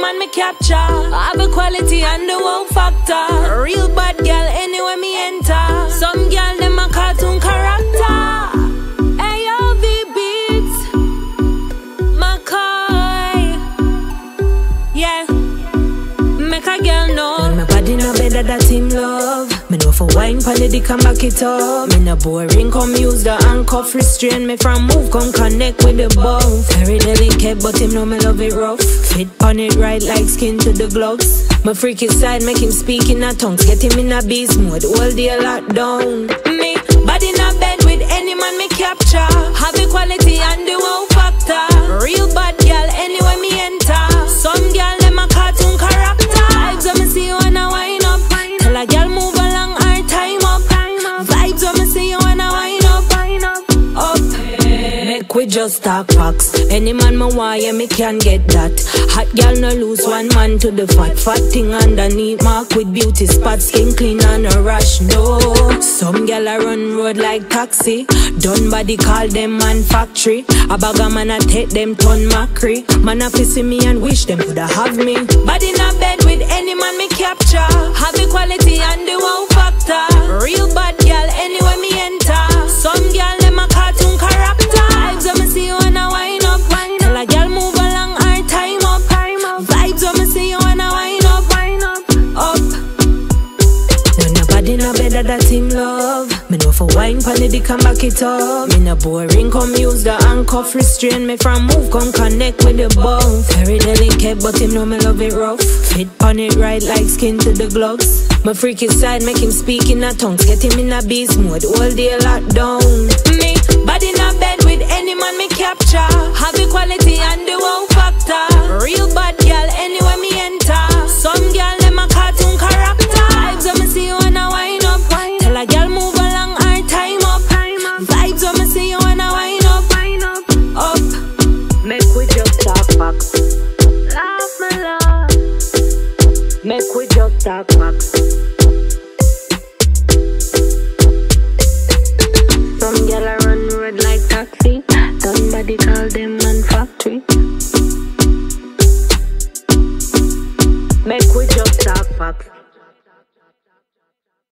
man me capture. I have a quality and the wow factor. No better that him love. Me know for wine pon the dick and back it up. Me no boring, come use the handcuff restrain me from move, come connect with the bow. Very delicate, eh, but him know me love it rough. Fit on it right like skin to the gloves. My freaky side make him speak in a tongues, get him in a beast mode, all day lockdown. Me body in a just talk facts. Any man me want, yeah, me can get that. Hot girl no lose one man to the fat. Fat thing underneath, mark with beauty spot, skin clean and a rush. No, some girl a run road like taxi. Done body call them man factory. A bag of man a take them ton macri. Man a see me and wish them coulda have me. Body a bed with any man that him love. Me know for wine the dick and back it up. Me no boring, come use the handcuff restrain me from move, come connect with the bow. Very delicate, but him know me love it rough. Fit on it right like skin to the gloves. My freaky side make him speak in a tongues, get him in a beast mode, all day lockdown. Me body a bed with any man me capture. Have equality and the wow factor. Real bad Make we just talk back. Some gal a run red like taxi. Somebody call them man factory. Make we just talk back.